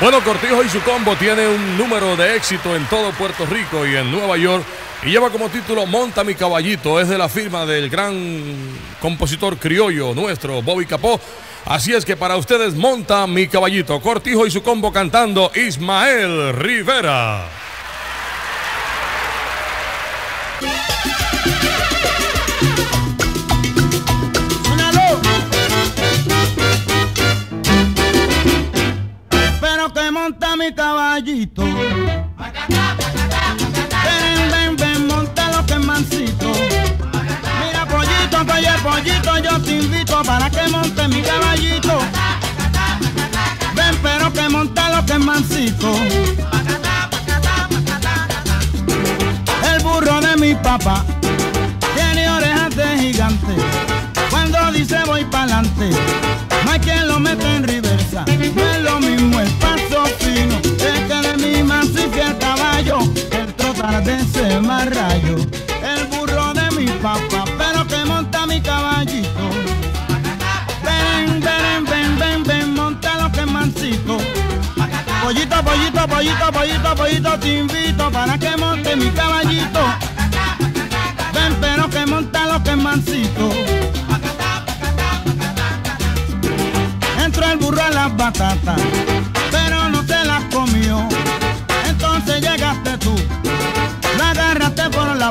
Bueno, Cortijo y su combo tiene un número de éxito en todo Puerto Rico y en Nueva York y lleva como título Monta mi caballito. Es de la firma del gran compositor criollo nuestro, Bobby Capó. Así es que para ustedes monta mi caballito. Cortijo y su combo cantando Ismael Rivera. Caballito. Ven, ven, ven, monta lo que es mansito. Mira, pollito, oye, pollito, yo te invito para que monte mi caballito. Ven, pero que monta lo que es mansito. El burro de mi papá tiene orejas de gigante. Cuando dice voy pa'lante, no hay quien lo mete en reversa. Es lo mismo el mansifia el caballo, el trotar de ese marrayo. El burro de mi papá, pero que monta mi caballito. Ven, ven, ven, ven, ven, monta lo que es mansito. Pollito, pollito, pollito, pollito, pollito, te invito para que monte mi caballito. Ven, pero que monta lo que es mansito. Entró el burro a las batatas,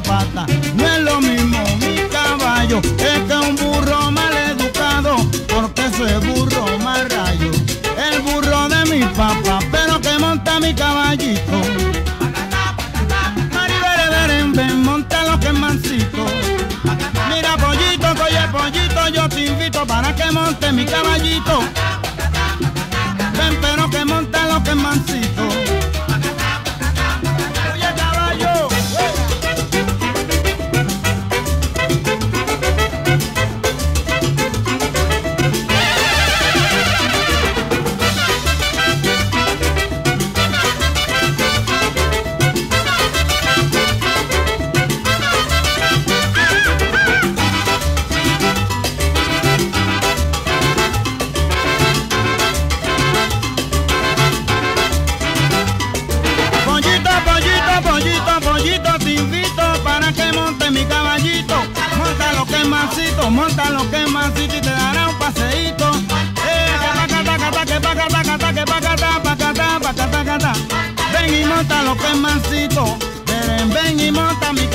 No es lo mismo mi caballo, es que un burro mal educado, porque ese burro más rayo. El burro de mi papá, pero que monta mi caballito. Maribere, ven, monta lo que es mansito. Mira pollito, oye pollito, yo te invito para que monte mi caballito. Ven, pero que monta lo que monta lo que mansito y te dará un paseíto. Eh. Ven y monta lo que mansito. Ven, ven y monta mi